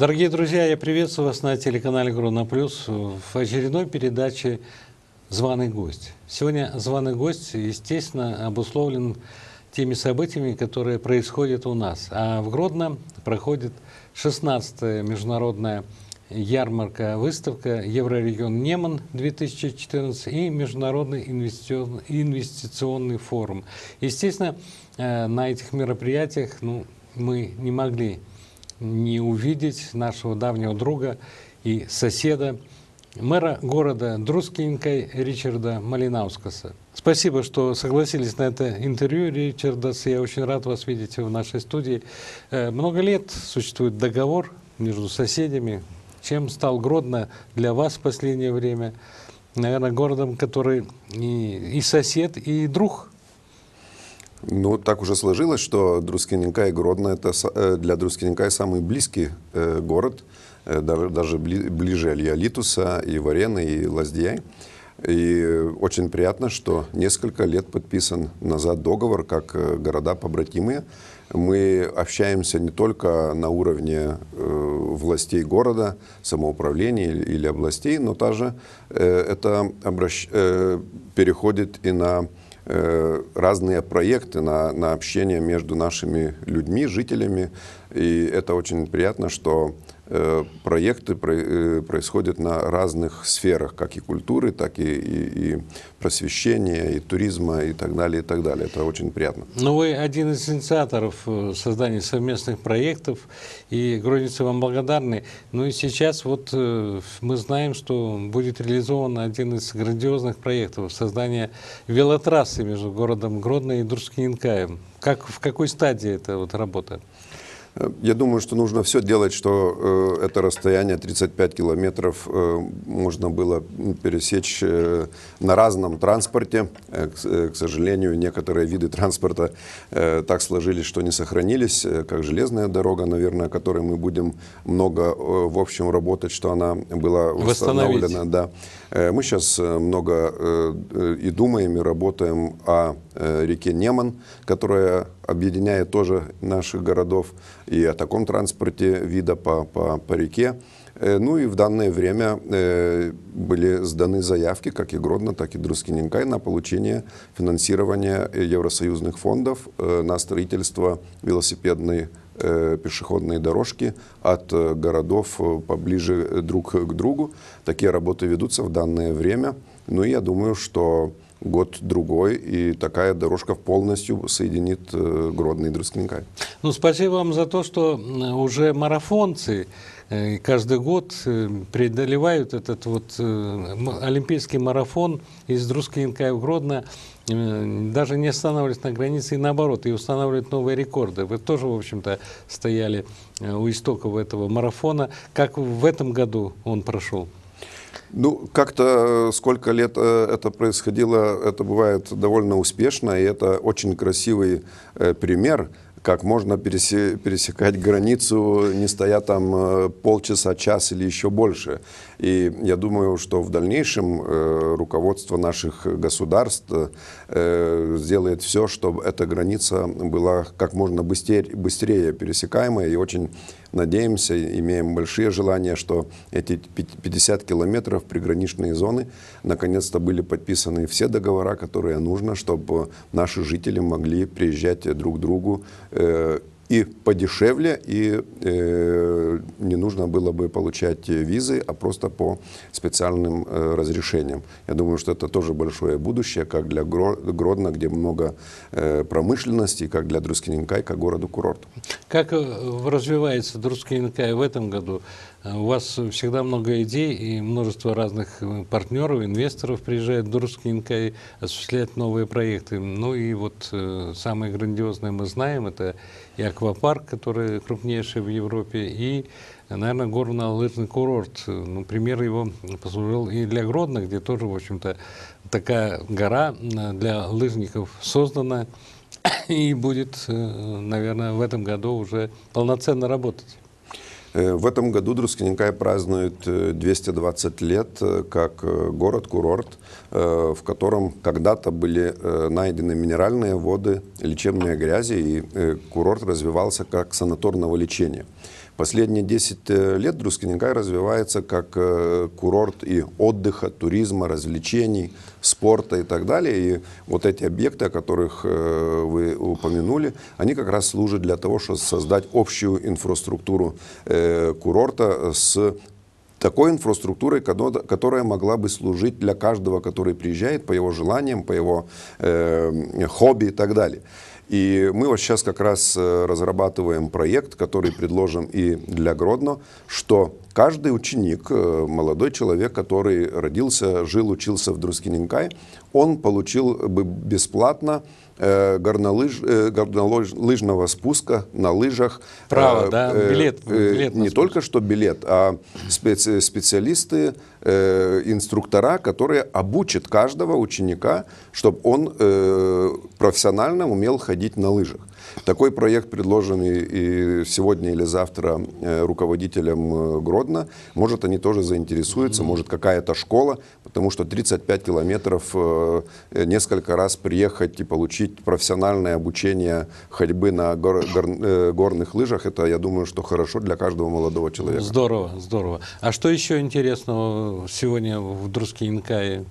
Дорогие друзья, я приветствую вас на телеканале Грона Плюс в очередной передаче «Званый гость». Сегодня «Званый гость», естественно, обусловлен теми событиями, которые происходят у нас. А в Гродно проходит 16-я международная ярмарка, выставка «Еврорегион Неман-2014» и Международный инвестиционный форум. Естественно, э, на этих мероприятиях ну, мы не могли не увидеть нашего давнего друга и соседа, мэра города Друскинкой Ричарда Малинаускаса. Спасибо, что согласились на это интервью, Ричардас. Я очень рад вас видеть в нашей студии. Э, много лет существует договор между соседями. Чем стал Гродно для вас в последнее время? Наверное, городом, который и, и сосед, и друг ну, так уже сложилось, что Друскиненка и Гродно – это э, для Друскиненка самый близкий э, город, э, даже, ближе Альялитуса, и Варены, и Лаздияй. И очень приятно, что несколько лет подписан назад договор, как города-побратимые. Мы общаемся не только на уровне властей города, самоуправления или областей, но также это переходит и на разные проекты на, на общение между нашими людьми, жителями. И это очень приятно, что Э, проекты э, происходят на разных сферах, как и культуры, так и, и, и просвещения, и туризма, и так далее, и так далее. Это очень приятно. Ну, вы один из инициаторов э, создания совместных проектов, и Гродницы вам благодарны. Ну и сейчас вот мы знаем, что будет реализован один из грандиозных проектов создания велотрассы между городом Гродно и Друскинкаем. Как, в какой стадии эта вот работа? Я думаю, что нужно все делать, что э, это расстояние 35 километров э, можно было пересечь э, на разном транспорте. Э, к, э, к сожалению, некоторые виды транспорта э, так сложились, что не сохранились, э, как железная дорога, наверное, о которой мы будем много э, в общем работать, что она была восстановлена. Да. Э, мы сейчас э, много э, и думаем, и работаем о реке Неман, которая объединяет тоже наших городов, и о таком транспорте вида по, по, по реке. Ну и в данное время были сданы заявки, как и Гродно, так и Друскиненкай, на получение финансирования евросоюзных фондов на строительство велосипедной пешеходные дорожки от городов поближе друг к другу. Такие работы ведутся в данное время. Ну и я думаю, что год-другой, и такая дорожка полностью соединит э, Гродно и Друскинкай. Ну, спасибо вам за то, что уже марафонцы э, каждый год э, преодолевают этот вот олимпийский марафон из Друскинкая в Гродно, даже не останавливаясь на границе, и наоборот, и устанавливают новые рекорды. Вы тоже, в общем-то, стояли у истоков этого марафона. Как в этом году он прошел? Ну, как-то э, сколько лет э, это происходило, это бывает довольно успешно, и это очень красивый э, пример как можно пересекать границу, не стоя там полчаса, час или еще больше. И я думаю, что в дальнейшем руководство наших государств э, сделает все, чтобы эта граница была как можно быстрее, быстрее пересекаемая. И очень надеемся, имеем большие желания, что эти 50 километров приграничные зоны наконец-то были подписаны все договора, которые нужно, чтобы наши жители могли приезжать друг к другу Э, и подешевле, и э, не нужно было бы получать визы, а просто по специальным э, разрешениям. Я думаю, что это тоже большое будущее, как для Гродно, где много э, промышленности, как для Друскиненкай, как городу-курорт. Как э, развивается Друскиненкай в этом году? У вас всегда много идей и множество разных э, партнеров, инвесторов приезжает в Друскиненкай осуществлять новые проекты. Ну и вот э, самое грандиозное мы знаем, это и аквапарк, который крупнейший в Европе, и, наверное, горно-лыжный курорт. Ну, пример его послужил и для Гродно, где тоже, в общем-то, такая гора для лыжников создана и будет, наверное, в этом году уже полноценно работать. Э, В этом году Друскиненкай празднует э, 220 лет э, как э, город-курорт, э, в котором когда-то были э, найдены минеральные воды, лечебные грязи, и э, курорт развивался как санаторного лечения. Последние 10 э, лет Друскиненкай развивается как э, курорт и отдыха, туризма, развлечений, спорта и так далее. И вот эти объекты, о которых э, вы упомянули, они как раз служат для того, чтобы создать общую инфраструктуру курорта с такой инфраструктурой, кото- которая могла бы служить для каждого, который приезжает по его желаниям, по его э, хобби и так далее. И мы вот сейчас как раз э, разрабатываем проект, который предложен и для Гродно, что каждый ученик, э, молодой человек, который родился, жил, учился в Друскиненкай, он получил бы бесплатно э, горнолыж, горнолыжного спуска на лыжах. Право, Э, да, билет, билет Не спуск. только что билет, а специ- специалисты, э, инструктора, которые обучат каждого ученика, чтобы он э, профессионально умел ходить на лыжах. Такой проект предложен и, сегодня или завтра э, руководителям э, Гродно. Может, они тоже заинтересуются, может, какая-то школа, потому что 35 километров э, несколько раз приехать и получить профессиональное обучение ходьбы на гор- гор- горных лыжах, это, я думаю, что хорошо для каждого молодого человека. Здорово, здорово. А что еще интересного сегодня в Друскинкае?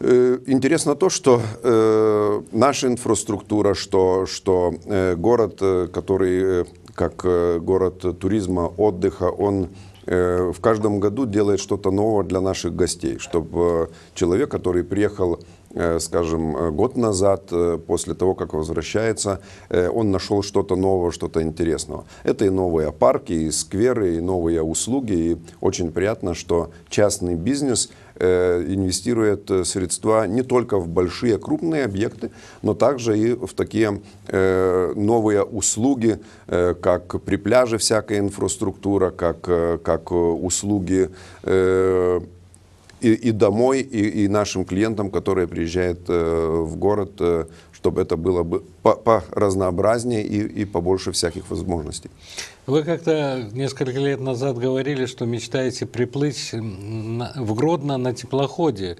Э, Интересно то, что э, наша инфраструктура, что, что э, город, э, который э, как э, город туризма, отдыха, он э, в каждом году делает что-то новое для наших гостей, чтобы человек, который приехал э, скажем, э, год назад, э, после того, как возвращается, э, он нашел что-то новое, что-то интересного. Это и новые парки, и скверы, и новые услуги. И очень приятно, что частный бизнес э, инвестирует э, средства не только в большие крупные объекты, но также и в такие э, новые услуги, э, как при пляже всякая инфраструктура, как, э, как э, услуги э, и, и домой, и, и нашим клиентам, которые приезжают э, в город, э, чтобы это было бы по, по разнообразнее и, и побольше всяких возможностей. Вы как-то несколько лет назад говорили, что мечтаете приплыть на- в Гродно на теплоходе.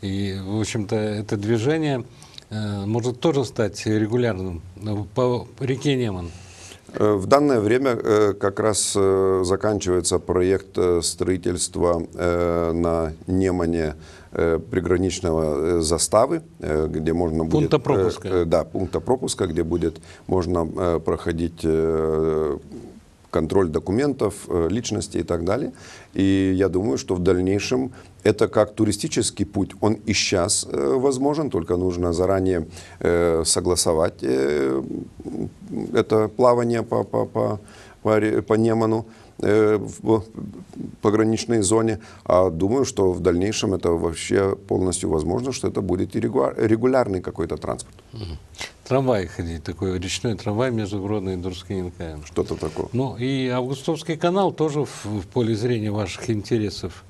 И, в общем-то, это движение э, может тоже стать регулярным э, по реке Неман. Э, В данное время э, как раз э, заканчивается проект строительства на Немане приграничного заставы, где можно будет... Пункта пропуска. Да, пункта пропуска, где будет можно проходить контроль документов, э, личности и так далее. И я думаю, что в дальнейшем это как туристический путь, он и сейчас э, возможен, только нужно заранее э, согласовать это плавание по, по, по, по, по Неману в пограничной зоне. А думаю, что в дальнейшем это вообще полностью возможно, что это будет и регулярный какой-то транспорт. Трамвай ходить, такой речной трамвай между Гродно и Друскинкаем. Что-то такое. Ну и Августовский канал тоже в, в поле зрения ваших интересов.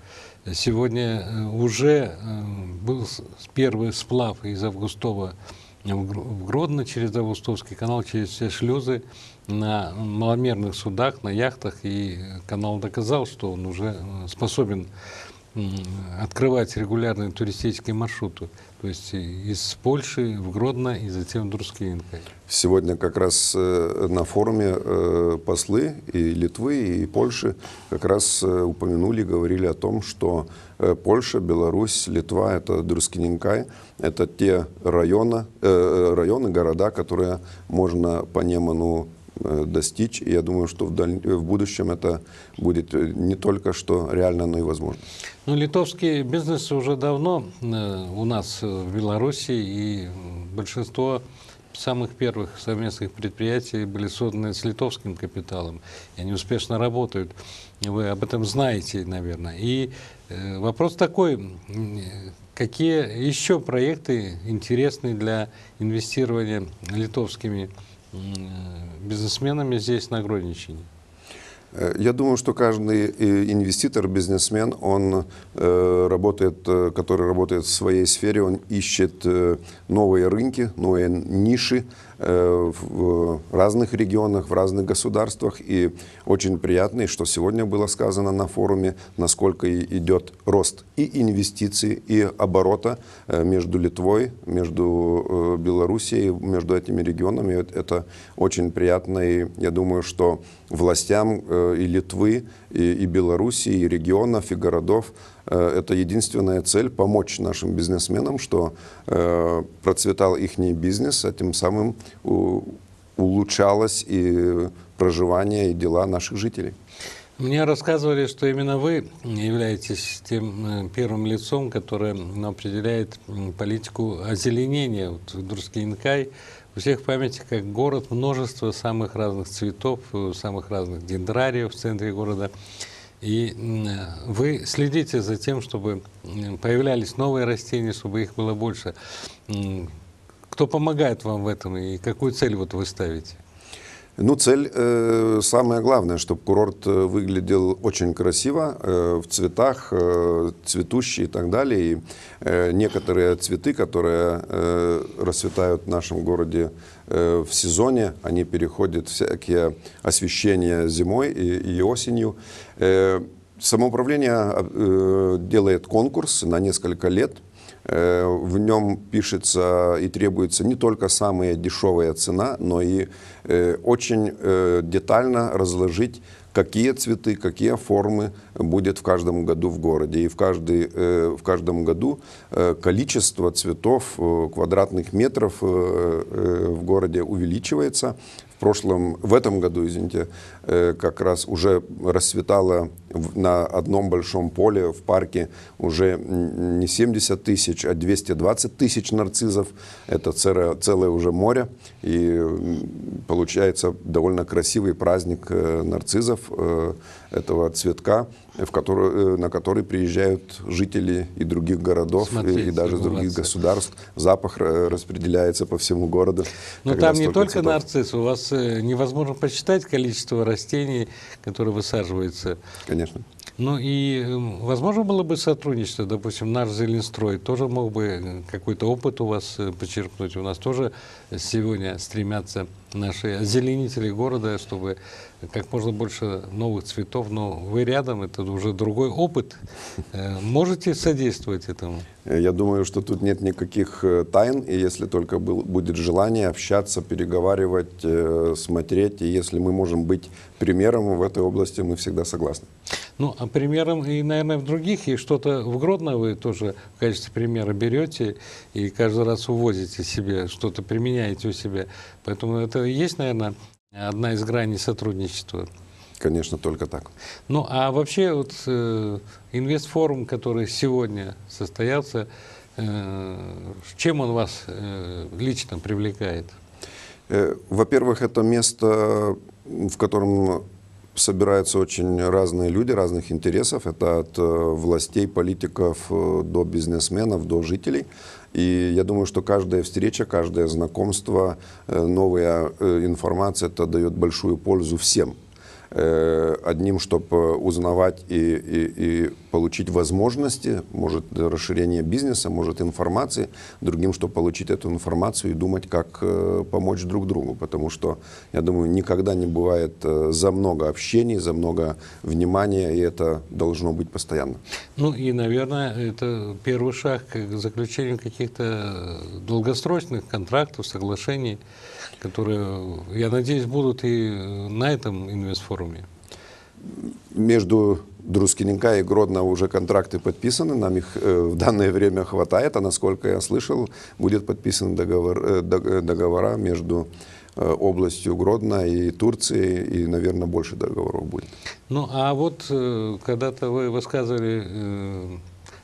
Сегодня э, уже э, был первый сплав из Августова в Гр- в Гродно через Августовский канал, через все шлюзы на маломерных судах, на яхтах. И канал доказал, что он уже э, способен открывать регулярные туристические маршруты. То есть из Польши в Гродно и затем в Друскинкай. Сегодня как раз э, на форуме э, послы и Литвы, и Польши как раз э, упомянули, говорили о том, что Польша, Беларусь, Литва – это Друскиненкай, это те районы, районы, города, которые можно по Неману достичь. И я думаю, что в, даль- в будущем это будет э, не только что реально, но и возможно. Ну, литовский бизнес уже давно э, у нас э, в Беларуси, и большинство самых первых совместных предприятий были созданы с литовским капиталом, и они успешно работают. Вы об этом знаете, наверное. И э, вопрос такой, э, какие еще проекты интересны для инвестирования литовскими э, бизнесменами здесь, на Гродничине? Э, Я думаю, что каждый э, инвеститор, бизнесмен, он э, работает, который работает в своей сфере, он ищет новые рынки, новые ниши, в разных регионах, в разных государствах. И очень приятно, что сегодня было сказано на форуме, насколько идет рост и инвестиций, и оборота э, между Литвой, между э, Белоруссией, между этими регионами. Это- очень приятно. И я думаю, что властям э, и Литвы, и, и Белоруссии, и регионов, и городов э, это единственная цель – помочь нашим бизнесменам, что э, процветал их бизнес, а тем самым улучшалось и проживание, и дела наших жителей. Мне рассказывали, что именно вы являетесь тем э, первым лицом, которое определяет политику озеленения. Вот Друскинкай у всех в памяти как город множество самых разных цветов, э, самых разных дендрариев в центре города. И э, вы следите за тем, чтобы появлялись новые растения, чтобы их было больше. Кто помогает вам в этом и какую цель вот вы ставите? Ну, цель, э, самое главное, чтобы курорт э, выглядел очень красиво, э, в цветах, э, цветущий и так далее. И э, некоторые цветы, которые э, расцветают в нашем городе э, в сезоне, они переходят всякие освещения зимой и, и осенью. Э, самоуправление э, делает конкурс на несколько лет. Э, В нем пишется и требуется не только самая дешевая цена, но и э, очень э, детально разложить, какие цветы, какие формы будет в каждом году в городе. И в, каждый, в каждом году количество цветов, квадратных метров в городе увеличивается. В прошлом, в этом году, извините, как раз уже расцветало на одном большом поле в парке уже не 70 тысяч, а 220 тысяч нарциссов. Это целое, целое уже море. И получается довольно красивый праздник э, нарциссов, э, этого цветка, в который, э, на который приезжают жители и других городов, и, Смотреть, и даже из других государств. Запах э, распределяется по всему городу. Но когда там не только цветов. нарцисс, у вас э, невозможно посчитать количество растений, которые высаживаются. Конечно. Ну и эм, возможно было бы сотрудничество, допустим, наш Зеленстрой тоже мог бы э, какой-то опыт у вас э, почерпнуть. У нас тоже сегодня стремятся наши озеленители города, чтобы как можно больше новых цветов, но вы рядом, это уже другой опыт. Э, Можете содействовать этому? Я думаю, что тут нет никаких э, тайн, и если только был- будет желание общаться, переговаривать, э, смотреть, и если мы можем быть примером в этой области, мы всегда согласны. Ну, а примером и, наверное, в других, и что-то в Гродно вы тоже в качестве примера берете и каждый раз увозите себе, что-то применяете у себя. Поэтому это и есть, наверное, одна из граней сотрудничества. Конечно, только так. Ну, а вообще вот э, инвестфорум, который сегодня состоялся, э, чем он вас э, лично привлекает? Э, Во-первых, это место, в котором собираются очень разные люди, разных интересов. Это от э, властей, политиков э, до бизнесменов, до жителей. И я думаю, что каждая встреча, каждое знакомство, э, новая э, информация, это дает большую пользу всем. Э, Одним, чтобы узнавать и, и- и получить возможности, может расширение бизнеса, может информации, другим, чтобы получить эту информацию и думать, как э, помочь друг другу. Потому что, я думаю, никогда не бывает э, за много общений, за много внимания, и это должно быть постоянно. Ну и, наверное, это первый шаг к заключению каких-то долгосрочных контрактов, соглашений, которые, я надеюсь, будут и на этом инвестфоруме. Между Друскиненка и Гродно уже контракты подписаны, нам их э, в данное время хватает, а насколько я слышал, будет подписан договор, э, э, договора между областью Гродно и Турцией, и, наверное, больше договоров будет. Ну, а вот когда-то вы высказывали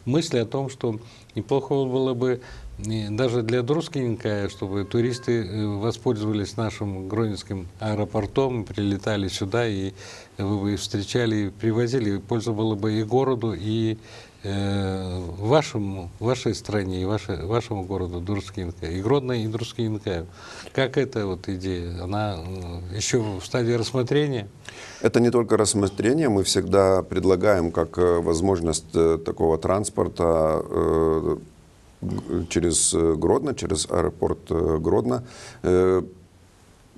мысли о том, что неплохо было бы э, даже для Друскиненка, чтобы туристы э, воспользовались нашим Гронинским аэропортом, прилетали сюда, и вы бы встречали, привозили, и польза было бы и городу, и э, вашему, вашей стране, и ваше- вашему городу Друскинка, и Гродно, и Друскинка. Как эта вот идея? Она э, еще в стадии рассмотрения? Это не только рассмотрение, мы всегда предлагаем как э, возможность э, такого транспорта э, через э, Гродно, через аэропорт э, Гродно. Э,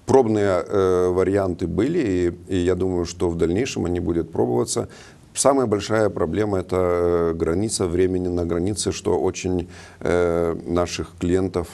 пробные варианты были, и, я думаю, что в дальнейшем они будут пробоваться. Самая большая проблема – это граница времени на границе, что очень наших клиентов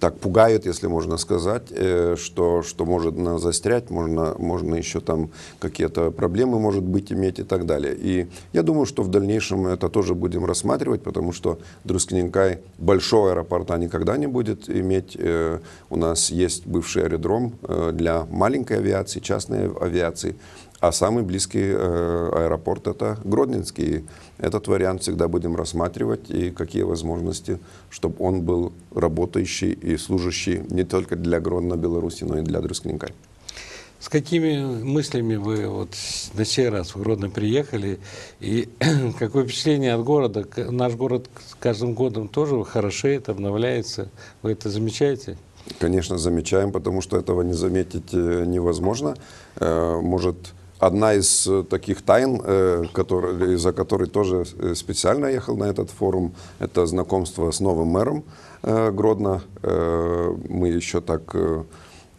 так пугает, если можно сказать, э, что, что может на- застрять, можно, можно еще там какие-то проблемы, может быть, иметь и так далее. И я думаю, что в дальнейшем это тоже будем рассматривать, потому что Друскиненкай большого аэропорта никогда не будет иметь. Э, У нас есть бывший аэродром э, для маленькой авиации, частной авиации, а самый близкий э, аэропорт это Гродненский. Этот вариант всегда будем рассматривать и какие возможности, чтобы он был работающий и служащий не только для Гродно, Беларуси, но и для Друскиненкай. С какими мыслями вы вот на сей раз в Гродно приехали? И какое впечатление от города? Наш город с каждым годом тоже хорошеет, обновляется. Вы это замечаете? Конечно, замечаем, потому что этого не заметить э, невозможно. Э, Может, одна из э, таких тайн, э, из-за которой тоже э, специально ехал на этот форум, это знакомство с новым мэром Гродно. Мы еще так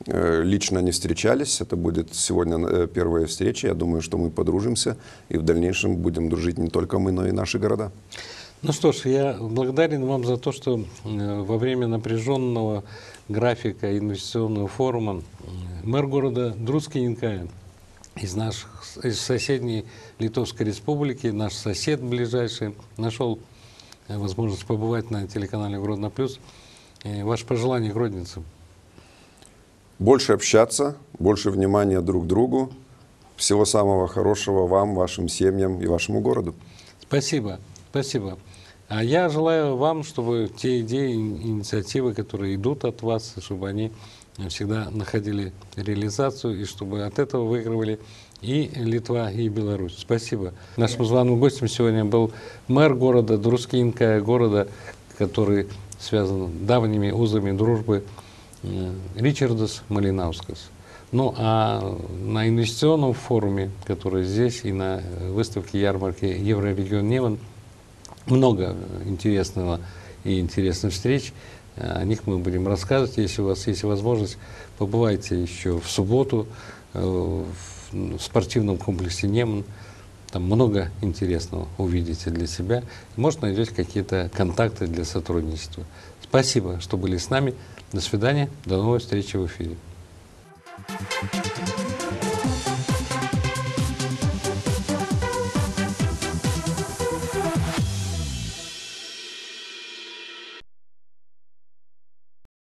лично не встречались. Это будет сегодня первая встреча. Я думаю, что мы подружимся и в дальнейшем будем дружить не только мы, но и наши города. Ну что ж, я благодарен вам за то, что во время напряженного графика инвестиционного форума мэр города Друскиненкая из наших из соседней Литовской республики, наш сосед ближайший, нашел э, возможность побывать на телеканале Гродно Плюс. Э, Ваше пожелание гродненцам. Больше общаться, больше внимания друг к другу. Всего самого хорошего вам, вашим семьям и вашему городу. Спасибо, спасибо. А я желаю вам, чтобы те идеи, ин- инициативы, которые идут от вас, чтобы они всегда находили реализацию и чтобы от этого выигрывали и Литва, и Беларусь. Спасибо. Нашим званым гостем сегодня был мэр города Друскинка, города, который связан давними узами дружбы э, Ричардас Малинаускас. Ну а на инвестиционном форуме, который здесь, и на выставке ярмарки Еврорегион Неван, много интересного и интересных встреч. Э, О них мы будем рассказывать. Если у вас есть возможность, побывайте еще в субботу э, в спортивном комплексе Неман. Там много интересного увидите для себя. Может, найдете какие-то контакты для сотрудничества. Спасибо, что были с нами. До свидания. До новой встречи в эфире.